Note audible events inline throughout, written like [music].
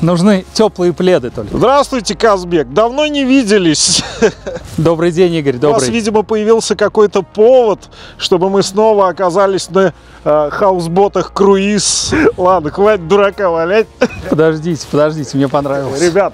Нужны теплые пледы только. Здравствуйте, Казбек. Давно не виделись. [laughs] Добрый день, Игорь, У вас, добрый. видимо, появился какой-то повод, чтобы мы снова оказались на э, хаусботах круиз. [laughs] Ладно, хватит дурака валять. [laughs] Подождите, подождите, мне понравилось. Ребят,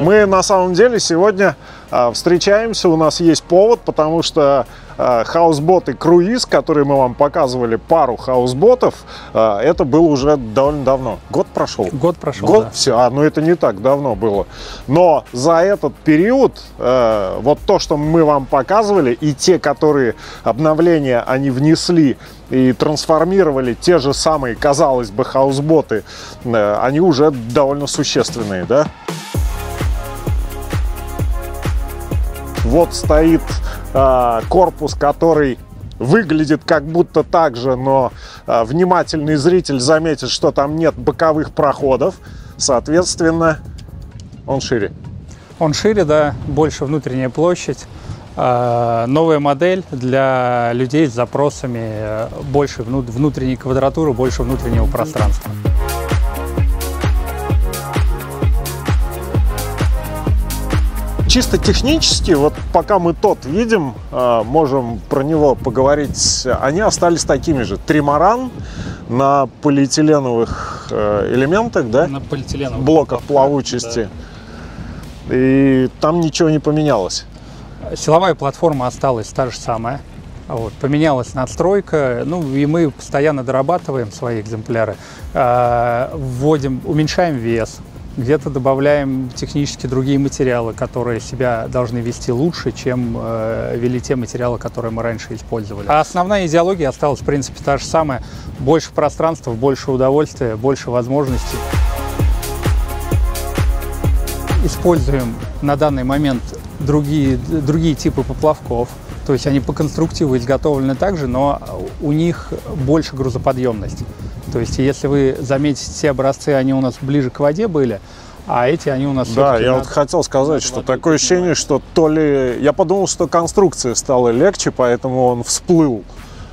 мы на самом деле сегодня а, встречаемся, у нас есть повод, потому что хаусботы круиз, которые мы вам показывали, пару хаусботов, а, это было уже довольно давно. Год прошел. Год прошел, Год, да. все, а, ну это не так давно было. Но за этот период, э, вот то, что мы вам показывали, и те, которые обновления они внесли и трансформировали те же самые, казалось бы, хаусботы, э, они уже довольно существенные, да? Вот стоит а, корпус, который выглядит как будто так же, но а, внимательный зритель заметит, что там нет боковых проходов. Соответственно, он шире. Он шире, да, больше внутренняя площадь. А, Новая модель для людей с запросами э, больше вну- внутренней квадратуры, больше внутреннего пространства. Чисто технически, вот пока мы тот видим, а, можем про него поговорить, они остались такими же. Тримаран на полиэтиленовых э, элементах, да? На полиэтиленовых блоках плавучести. И там ничего не поменялось. Силовая платформа осталась та же самая. Вот, поменялась надстройка, ну и мы постоянно дорабатываем свои экземпляры, А, вводим, уменьшаем вес, где-то добавляем технически другие материалы, которые себя должны вести лучше, чем э, вели те материалы, которые мы раньше использовали. А основная идеология осталась, в принципе, та же самая. Больше пространства, больше удовольствия, больше возможностей используем на данный момент другие, другие типы поплавков. То есть они по конструктиву изготовлены также, но у них больше грузоподъемность. То есть если вы заметите, все образцы, они у нас ближе к воде были, а эти они у нас Да, я вот хотел сказать, что такое ощущение, что то ли... Я подумал, что конструкция стала легче, поэтому он всплыл.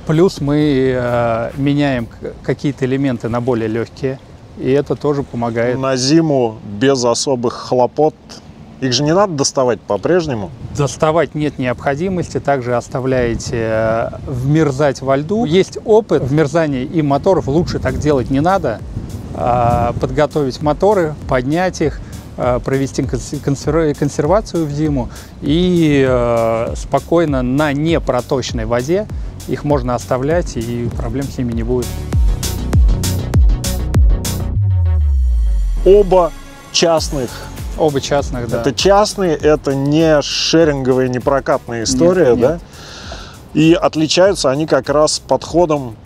Плюс мы э, меняем какие-то элементы на более легкие, и это тоже помогает. На зиму без особых хлопот. Их же не надо доставать по-прежнему. Доставать нет необходимости, также оставляете э, вмерзать во льду. Есть опыт вмерзания и моторов, лучше так делать не надо. А, Подготовить моторы, поднять их, э, провести конс- консер- консервацию в зиму и э, спокойно на непроточной воде их можно оставлять и проблем с ними не будет. Оба частных. Оба частных, да. Это частные, это не шеринговая, не прокатная история, Нет, да? нет. И отличаются они как раз подходом,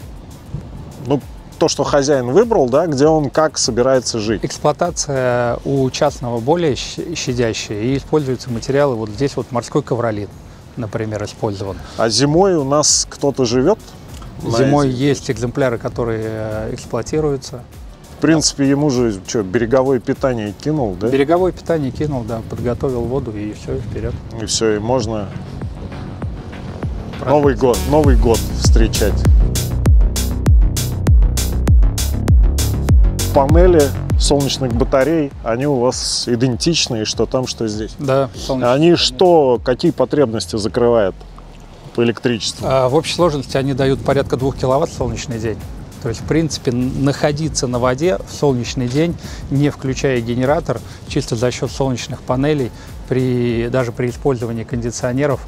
ну, то, что хозяин выбрал, да, где он как собирается жить. Эксплуатация у частного более щадящая и используются материалы. Вот здесь вот морской ковролин, например, использован. А зимой у нас кто-то живет? Зимой есть экземпляры, которые э, эксплуатируются. В принципе, ему же что, береговое питание кинул, да? Береговое питание кинул, да, подготовил воду и все, вперед. И все, и можно Новый год, Новый год встречать. Панели солнечных батарей, они у вас идентичные, что там, что здесь. Да, солнечные Они что, какие потребности закрывают по электричеству? А, В общей сложности они дают порядка 2 киловатт в солнечный день. То есть, в принципе, находиться на воде в солнечный день, не включая генератор, чисто за счет солнечных панелей, при, даже при использовании кондиционеров,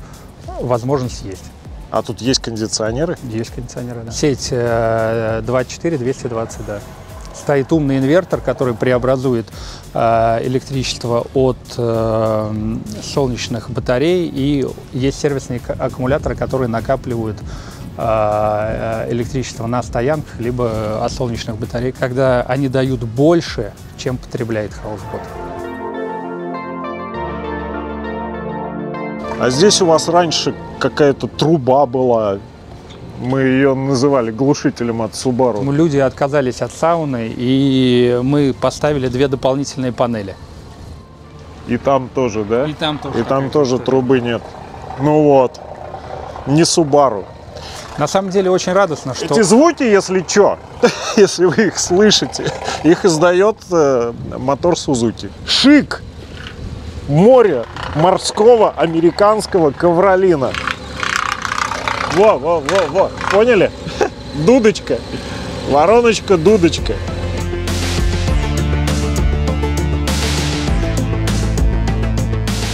возможность есть. А тут есть кондиционеры? Есть кондиционеры, да. Сеть э, 24, 220, да. Стоит умный инвертор, который преобразует э, электричество от э, солнечных батарей, и есть сервисные аккумуляторы, которые накапливают э, э, электричество на стоянках, либо от солнечных батарей, когда они дают больше, чем потребляет хаусбот. А здесь у вас раньше какая-то труба была. Мы ее называли глушителем от Subaru. Ну, Люди отказались от сауны, и мы поставили две дополнительные панели. И там тоже, да? И там тоже, И там тоже трубы нет. Ну вот, не Subaru. На самом деле очень радостно, что... Эти звуки, если что, [laughs] если вы их слышите, их издает э, мотор Сузуки. Шик! Море морского американского ковролина. Во, во, во, во. Поняли? [laughs] Дудочка. Вороночка, дудочка.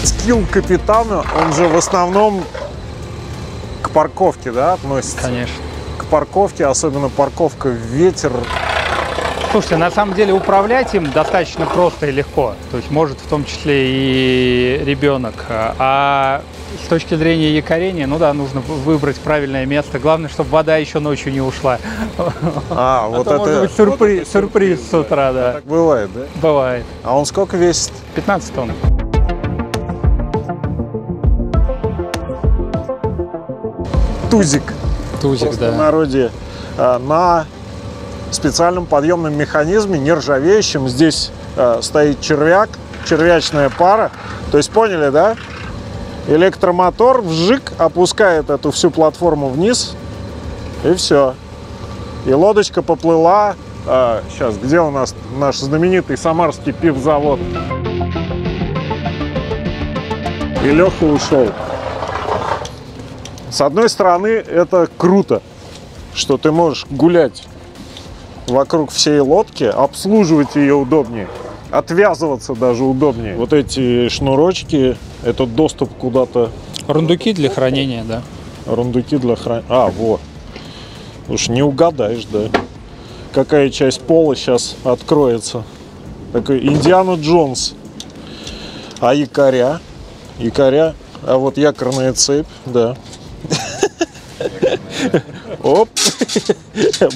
Скилл капитана, он же в основном к парковке, да, относится? Конечно. К парковке, особенно парковка в ветер. Слушайте, на самом деле управлять им достаточно просто и легко. То есть может в том числе и ребенок. А с точки зрения якорения, ну да, нужно выбрать правильное место. Главное, чтобы вода еще ночью не ушла. А, вот то это... может быть сюрприз, сюрприз с утра, да. Так бывает, да? Бывает. А он сколько весит? 15 тонн. Тузик. Тузик, в да. народе э, на специальном подъемном механизме, нержавеющем. Здесь э, стоит червяк, червячная пара. То есть поняли, да? Электромотор вжик опускает эту всю платформу вниз, и все. И лодочка поплыла. А, сейчас, где у нас наш знаменитый самарский пивзавод? И Леха ушел. С одной стороны, это круто, что ты можешь гулять вокруг всей лодки, обслуживать ее удобнее, отвязываться даже удобнее. Вот эти шнурочки, это доступ куда-то, Рундуки для хранения, да. рундуки для хранения. А, вот. Уж не угадаешь, да. Какая часть пола сейчас откроется. Такой Индиана Джонс. А якоря? Якоря. А вот якорная цепь, да. Оп,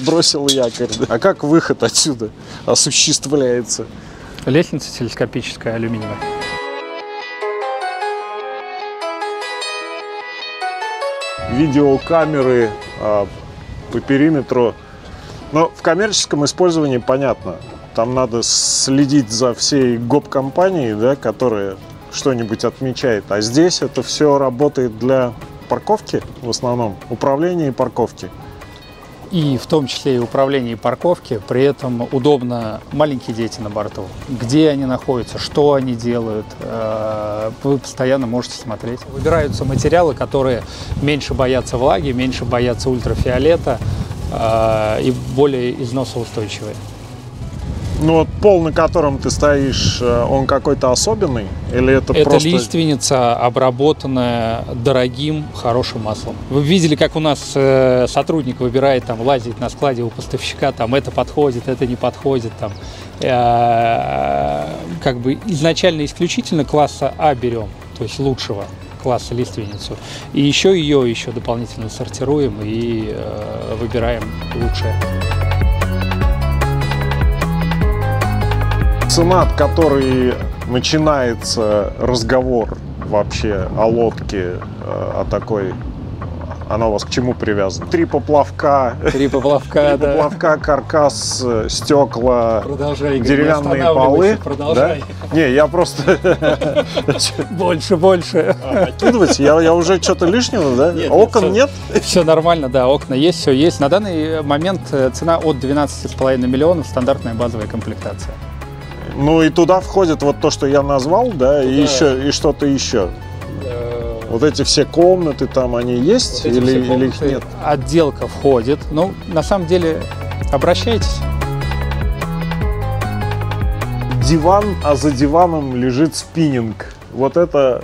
бросил якорь. А как выход отсюда осуществляется? Лестница телескопическая, алюминиевая. Видеокамеры а, по периметру. Но в коммерческом использовании понятно. Там надо следить за всей гоп-компанией, да, которая что-нибудь отмечает. А здесь это все работает для парковки в основном, управления и парковки. И в том числе и управление и парковки. При этом удобно маленькие дети на борту. Где они находятся, что они делают. э, Вы постоянно можете смотреть. Выбираются материалы, которые меньше боятся влаги, меньше боятся ультрафиолета э, и более износоустойчивые. Ну вот пол, на котором ты стоишь, э, он какой-то особенный? Или это, Это просто... лиственница, обработанная дорогим, хорошим маслом. Вы видели, как у нас э, сотрудник выбирает, там, лазить на складе у поставщика, там, это подходит, это не подходит, там. Э, как бы изначально исключительно класса А берем, то есть лучшего класса лиственницу. И еще ее еще дополнительно сортируем и э, выбираем лучшее. Цена, от которой начинается разговор вообще о лодке, э, о такой... Она у вас к чему привязана? Три поплавка, Три поплавка, три поплавка, каркас, э, стекла, Продолжай, Игорь, не деревянные полы. Продолжай. Да? Не, я просто [laughs] Больше, больше. накидывать, я, я уже что-то лишнего, да? Нет, Окон нет, нет? Все нормально, да, окна есть, все есть. На данный момент э, цена от 12,5 миллионов, стандартная базовая комплектация. Ну и туда входит вот то, что я назвал, да, и еще и что-то еще. Вот эти все комнаты там они есть Вот или, или их нет? Отделка входит. Ну, на самом деле, обращайтесь. Диван, а за диваном лежит спиннинг. Вот это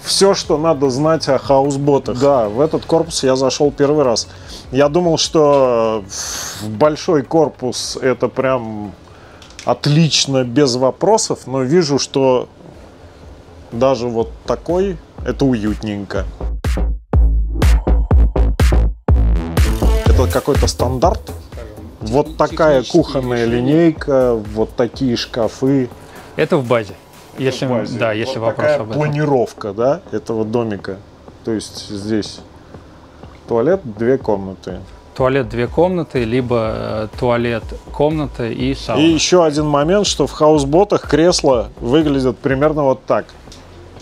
все, что надо знать о хаусботах. Да, в этот корпус я зашел первый раз. Я думал, что в большой корпус это прям отлично, без вопросов, но вижу, что даже вот такой это уютненько. Это какой-то стандарт. Вот такая кухонная линейка, вот такие шкафы. Это в базе. Если, в базе. да, если Вот вопрос такая об этом. планировка, да, этого домика. То есть здесь туалет, две комнаты. Туалет две комнаты, либо э, туалет комната и сауна. И еще один момент, что в хаусботах кресла выглядят примерно вот так.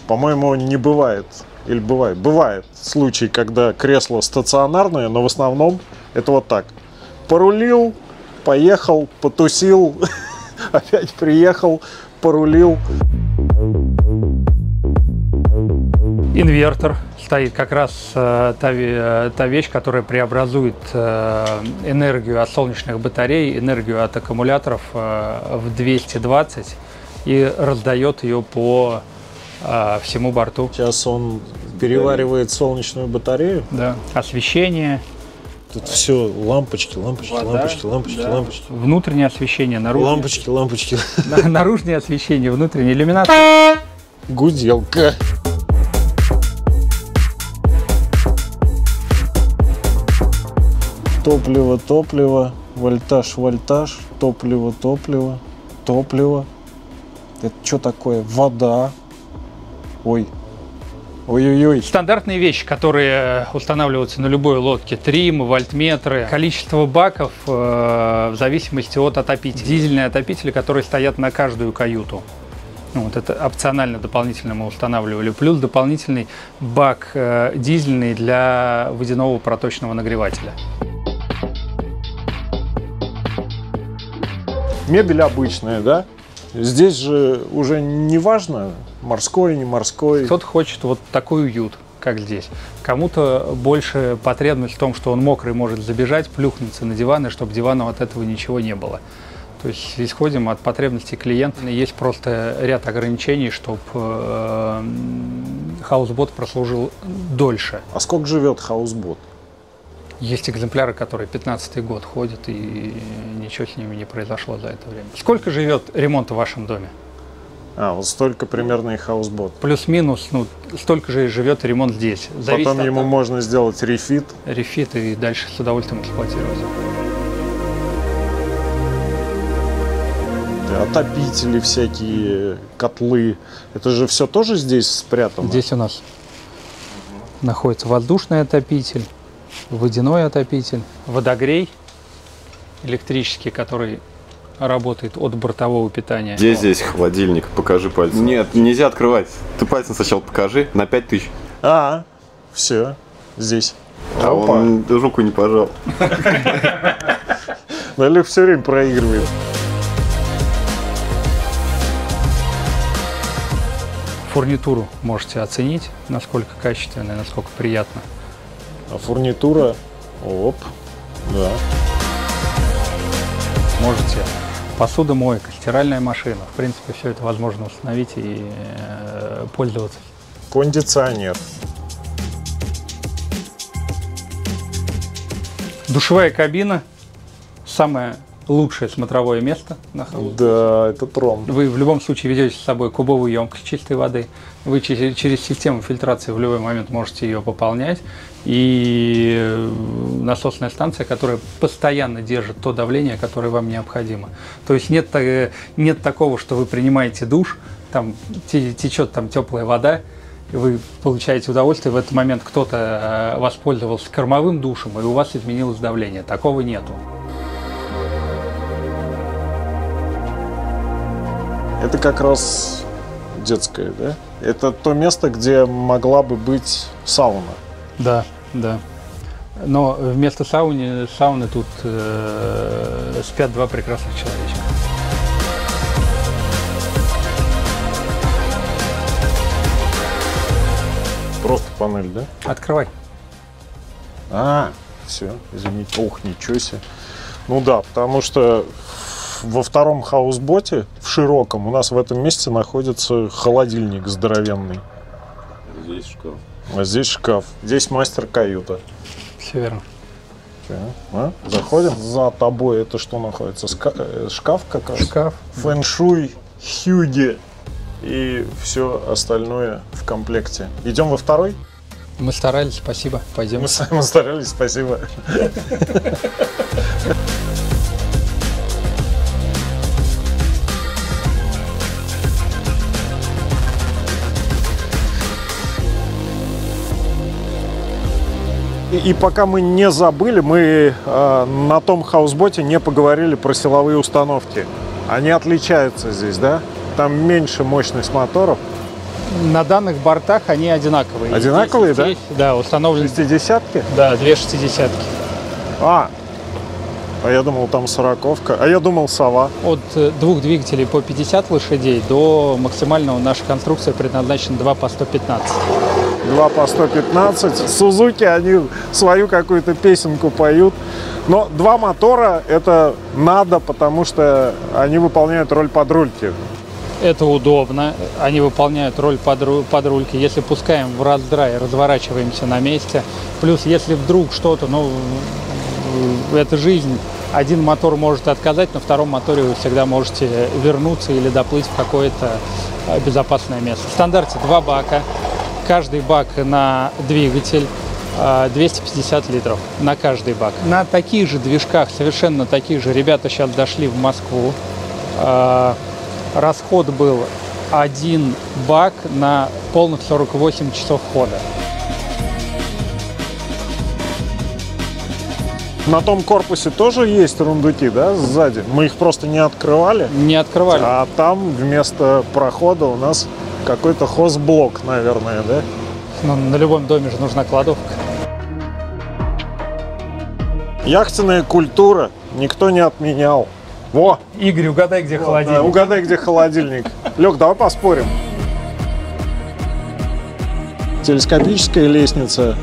По-моему, не бывает Или бывает? Бывает случай, когда кресло стационарное, но в основном это вот так. Порулил, поехал, потусил, [laughs] опять приехал, порулил. Инвертор стоит как раз э, та, э, та вещь, которая преобразует э, энергию от солнечных батарей, энергию от аккумуляторов э, в 220 и раздает ее по э, всему борту. Сейчас он переваривает солнечную батарею. Да. Освещение, Тут все лампочки, лампочки, Вода, лампочки, лампочки, да. лампочки. внутреннее освещение, наружное, Лампочки, лампочки. на- наружное освещение, внутренняя иллюминация. Гуделка. Топливо, топливо, вольтаж, вольтаж, топливо, топливо, топливо. Это что такое? Вода. Ой. Ой-ой-ой. Стандартные вещи, которые устанавливаются на любой лодке. Трим, вольтметры, количество баков э, в зависимости от отопителя. Дизельные отопители, которые стоят на каждую каюту. Ну, вот это опционально дополнительно мы устанавливали. Плюс дополнительный бак э, дизельный для водяного проточного нагревателя. Мебель обычная, да? Здесь же уже не важно, морской, не морской. Кто-то хочет вот такой уют, как здесь. Кому-то больше потребность в том, что он мокрый может забежать, плюхнуться на диван, и чтобы дивану от этого ничего не было. То есть исходим от потребностей клиента. Есть просто ряд ограничений, чтобы хаусбот прослужил дольше. А сколько живет хаусбот? Есть экземпляры, которые 15 год ходят, и ничего с ними не произошло за это время. Сколько живет ремонт в вашем доме? А, вот столько примерно и хаусбот. Плюс-минус, ну, столько же и живет ремонт здесь. Зависит Потом от ему того, можно сделать рефит. рефит и дальше с удовольствием эксплуатировать. Отопители всякие, котлы. Это же все тоже здесь спрятано? Здесь у нас находится воздушный отопитель, водяной отопитель, водогрей электрический, который работает от бортового питания. Где здесь холодильник? Покажи пальцем. Нет, нельзя открывать. Ты пальцем сначала покажи на 5000. А, все, здесь. А Опа. он руку не пожал. Но Олег все время проигрывает. Фурнитуру можете оценить, насколько качественная, насколько приятно. А фурнитура, оп, да. Можете посудомойка, стиральная машина. В принципе, все это возможно установить и э, пользоваться. Кондиционер. Душевая кабина. Самое лучшее смотровое место на холоде. Да, это тром. Вы в любом случае ведете с собой кубовую емкость чистой воды. Вы че- через систему фильтрации в любой момент можете ее пополнять. И э, насосная станция, которая постоянно держит то давление, которое вам необходимо. То есть нет, нет такого, что вы принимаете душ, там те- течет там теплая вода, вы получаете удовольствие. В этот момент кто-то э, воспользовался кормовым душем, и у вас изменилось давление. Такого нету. Это как раз детское, да? Это то место, где могла бы быть сауна. Да, да. Но вместо сауны, сауны тут э, спят два прекрасных человечка. Просто панель, да? Открывай. А, все, извините. Ух, ничего себе. Ну да, потому что во втором хаусботе, в широком, у нас в этом месте находится холодильник здоровенный. Здесь шкаф. А здесь шкаф. Здесь мастер-каюта. Все верно. А? Заходим. За тобой это что находится? Ска- э, шкаф как раз? Шкаф. Фэншуй, хюге и все остальное в комплекте. Идем во второй? Мы старались, спасибо. Пойдем. Мы сами старались, спасибо. [laughs] И, пока мы не забыли, мы э, на том хаусботе не поговорили про силовые установки. Они отличаются здесь, да? Там меньше мощность моторов. На данных бортах они одинаковые. Одинаковые, Здесь и здесь, Да, установлены. Шестидесятки? Да, две шестидесятки. А, а я думал, там сороковка. А я думал, сова. От э, двух двигателей по 50 лошадей до максимального наша конструкция предназначена 2 по 115. 2 по 115. Сузуки, они свою какую-то песенку поют. Но два мотора это надо, потому что они выполняют роль подрульки. Это удобно. Они выполняют роль подру- подрульки. Если пускаем в раздрай, разворачиваемся на месте. Плюс, если вдруг что-то, ну, это жизнь. Один мотор может отказать, на втором моторе вы всегда можете вернуться или доплыть в какое-то э, безопасное место. В стандарте два бака. Каждый бак на двигатель. э, 250 литров на каждый бак. На таких же движках, совершенно таких же, ребята сейчас дошли в Москву. Э, Расход был один бак на полных 48 часов хода. На том корпусе тоже есть рундуки, да, сзади? Мы их просто не открывали. Не открывали. А там вместо прохода у нас какой-то хозблок, наверное, да? Ну, на любом доме же нужна кладовка. Яхтенная культура никто не отменял. Во! Игорь, угадай, где Да, угадай, где холодильник. Лег, давай поспорим. Телескопическая лестница.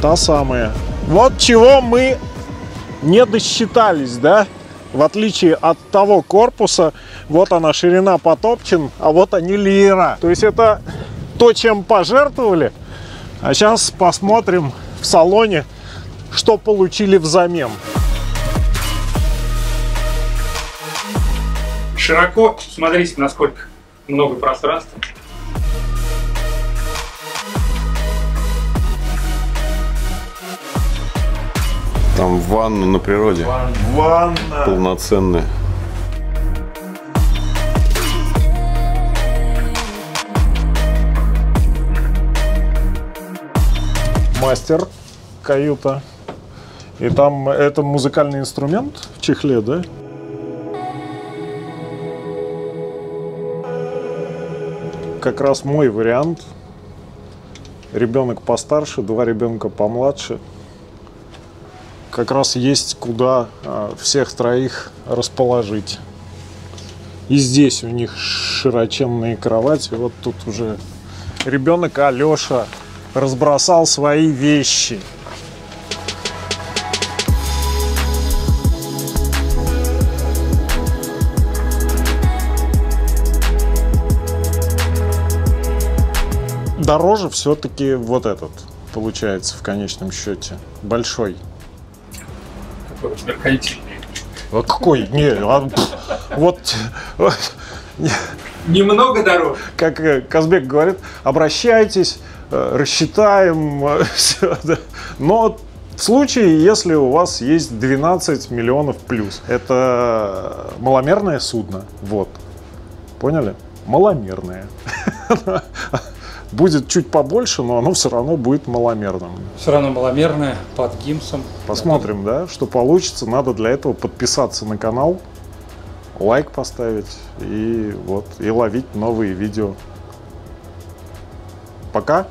Та самая. Вот чего мы не досчитались, да? В отличие от того корпуса, вот она ширина потопчин, а вот они леера. То есть это то, чем пожертвовали. А сейчас посмотрим в салоне, что получили взамен. Широко, смотрите, насколько много пространства. Там ванна на природе. Ванна. Полноценная. мастер каюта. И там это музыкальный инструмент в чехле, да? Как раз мой вариант. Ребенок постарше, два ребенка помладше. Как раз есть куда а, всех троих расположить. И здесь у них широченные кровати. Вот тут уже ребенок Алеша разбросал свои вещи. Дороже все-таки вот этот получается в конечном счете. Большой. Меркантильный. А какой? Не, а, вот, вот, не, Немного дороже. как э, Казбек говорит, обращайтесь, э, рассчитаем, э, [laughs] но в случае, если у вас есть 12 миллионов плюс, это маломерное судно, вот, поняли? Маломерное. [laughs] Будет чуть побольше, но оно все равно будет маломерным. Все равно маломерная, под гимсом. Посмотрим, да, что получится. Надо для этого подписаться на канал, лайк поставить и вот и ловить новые видео. Пока.